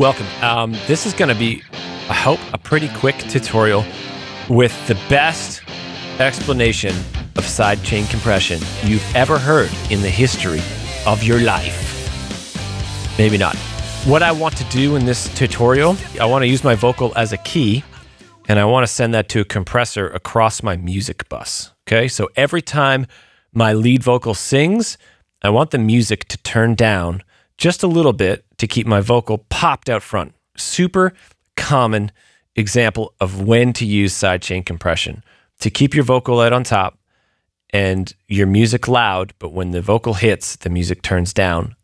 Welcome. Um, this is going to be, I hope, a pretty quick tutorial with the best explanation of sidechain compression you've ever heard in the history of your life. Maybe not. What I want to do in this tutorial, I want to use my vocal as a key and I want to send that to a compressor across my music bus. Okay, so every time my lead vocal sings, I want the music to turn down just a little bit to keep my vocal popped out front. Super common example of when to use sidechain compression to keep your vocal out on top and your music loud, but when the vocal hits, the music turns down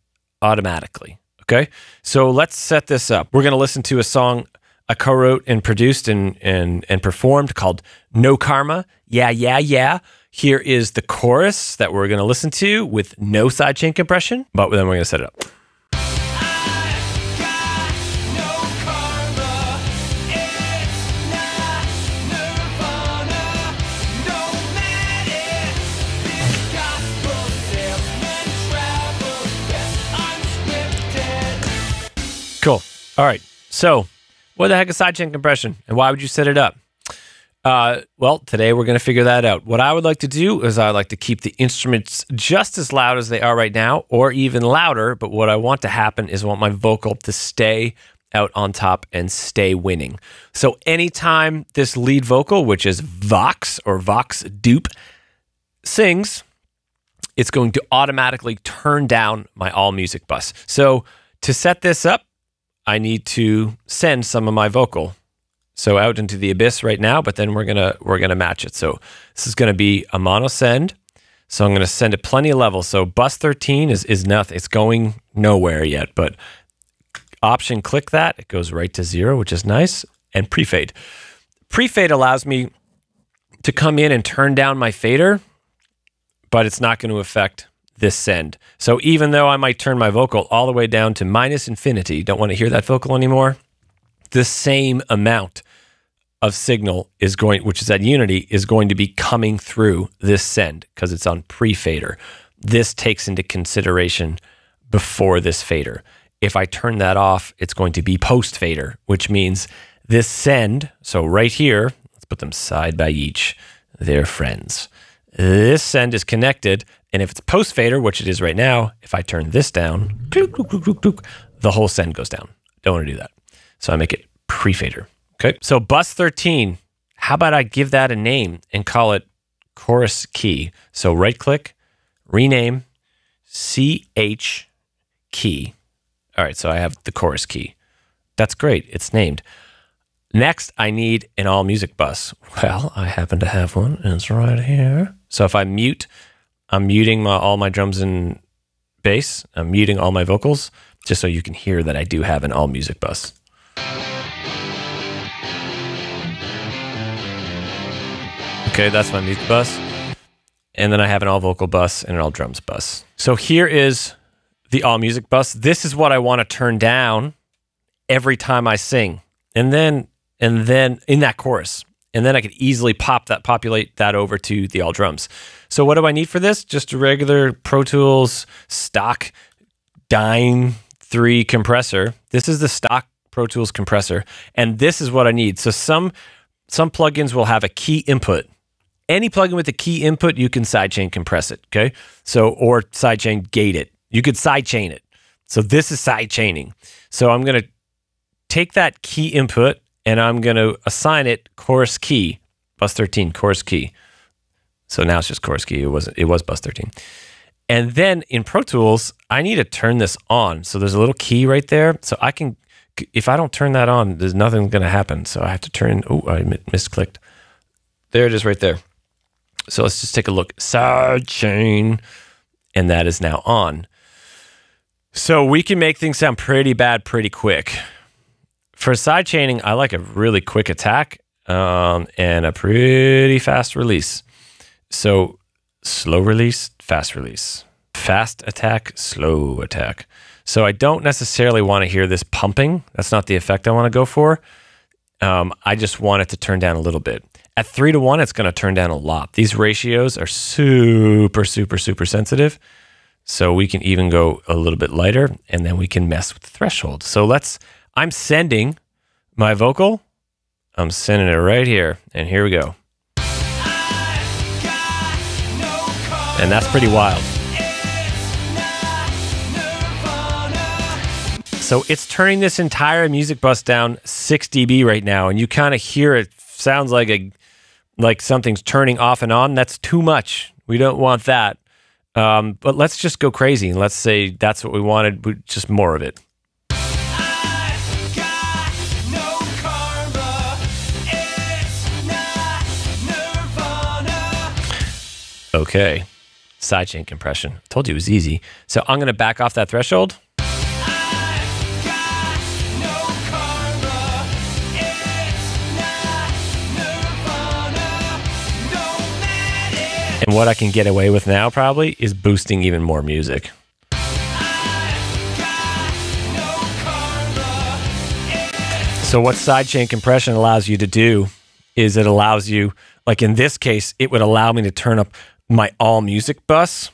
automatically. Okay. So let's set this up. We're going to listen to a song I co wrote and produced and, and, and performed called No Karma. Yeah, yeah, yeah. Here is the chorus that we're going to listen to with no sidechain compression, but then we're going to set it up. All right. So, what the heck is sidechain compression and why would you set it up? Uh, well, today we're going to figure that out. What I would like to do is I like to keep the instruments just as loud as they are right now, or even louder. But what I want to happen is I want my vocal to stay out on top and stay winning. So anytime this lead vocal, which is Vox or Vox Dupe, sings, it's going to automatically turn down my all music bus. So to set this up, I need to send some of my vocal so out into the abyss right now, but then we're gonna we're gonna match it. So this is gonna be a mono send. So I'm gonna send it plenty of levels. So bus 13 is is nothing. It's going nowhere yet, but option click that. It goes right to zero, which is nice. And pre-fade. Pre-fade allows me to come in and turn down my fader, but it's not going to affect this send. So even though I might turn my vocal all the way down to minus infinity, don't want to hear that vocal anymore, the same amount of signal is going, which is at unity, is going to be coming through this send because it's on pre fader. This takes into consideration before this fader. If I turn that off, it's going to be post fader, which means this send, so right here, let's put them side by each, they're friends. This send is connected and if it's post fader, which it is right now, if I turn this down, the whole send goes down. Don't want to do that. So I make it pre fader. Okay. So bus 13, how about I give that a name and call it chorus key? So right click, rename CH key. All right. So I have the chorus key. That's great. It's named. Next, I need an all music bus. Well, I happen to have one, and it's right here. So if I mute I'm muting my, all my drums and bass. I'm muting all my vocals just so you can hear that I do have an all music bus. Okay, that's my music bus. And then I have an all vocal bus and an all drums bus. So here is the all music bus. This is what I want to turn down every time I sing. And then and then in that chorus and then I could easily pop that, populate that over to the all drums. So what do I need for this? Just a regular Pro Tools stock Dyn 3 compressor. This is the stock Pro Tools compressor, and this is what I need. So some some plugins will have a key input. Any plugin with a key input, you can sidechain compress it. Okay, so or sidechain gate it. You could sidechain it. So this is sidechaining. So I'm going to take that key input and I'm going to assign it chorus key, bus 13, chorus key. So now it's just chorus key. It was it was bus 13. And then in Pro Tools, I need to turn this on. So there's a little key right there. So I can, if I don't turn that on, there's nothing going to happen. So I have to turn, oh, I misclicked. There it is right there. So let's just take a look. Side chain. And that is now on. So we can make things sound pretty bad pretty quick. For side chaining, I like a really quick attack um, and a pretty fast release. So slow release, fast release, fast attack, slow attack. So I don't necessarily want to hear this pumping. That's not the effect I want to go for. Um, I just want it to turn down a little bit. At three to one, it's going to turn down a lot. These ratios are super, super, super sensitive. So we can even go a little bit lighter and then we can mess with the threshold. So let's I'm sending my vocal. I'm sending it right here. And here we go. And that's pretty wild. So it's turning this entire music bus down 6 dB right now, and you kind of hear it sounds like a like something's turning off and on. That's too much. We don't want that. Um, but let's just go crazy. And let's say that's what we wanted, just more of it. Okay. Sidechain compression. Told you it was easy. So I'm going to back off that threshold. And what I can get away with now probably is boosting even more music. So what sidechain compression allows you to do is it allows you, like in this case, it would allow me to turn up my all music bus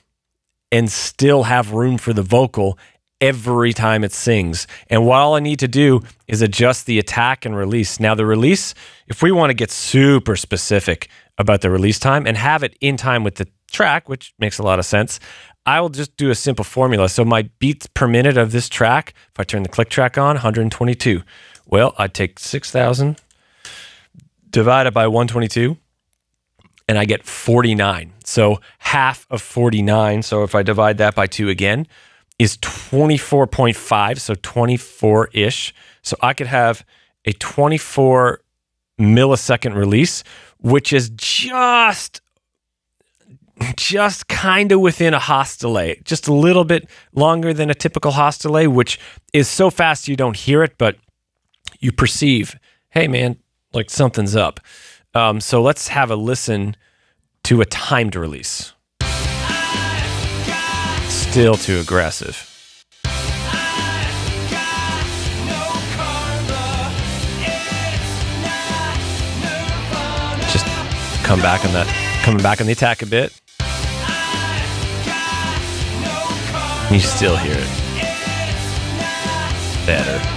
and still have room for the vocal every time it sings. And what all I need to do is adjust the attack and release. Now, the release, if we want to get super specific, about the release time and have it in time with the track, which makes a lot of sense. I will just do a simple formula. So my beats per minute of this track, if I turn the click track on, 122. Well, I take 6,000 divided by 122 and I get 49. So half of 49. So if I divide that by two again, is 24.5. So 24 ish. So I could have a 24 millisecond release which is just just kind of within a Haas delay, just a little bit longer than a typical Haas delay, which is so fast you don't hear it, but you perceive, hey man, like something's up. Um, so let's have a listen to a timed release. Still too aggressive. Just come back on that, coming back on the attack a bit. You still hear it. Better.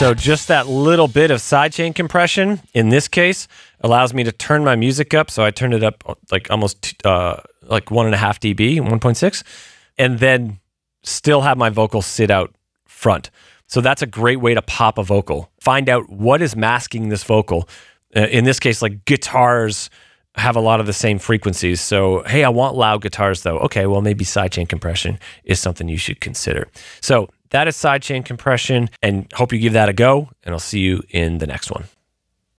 So just that little bit of sidechain compression in this case allows me to turn my music up. So I turned it up like almost uh, like one and a half dB, 1.6, and then still have my vocal sit out front. So that's a great way to pop a vocal. Find out what is masking this vocal. Uh, in this case, like guitars have a lot of the same frequencies. So, hey, I want loud guitars though. Okay, well, maybe sidechain compression is something you should consider. So, that is sidechain compression, and hope you give that a go. And I'll see you in the next one.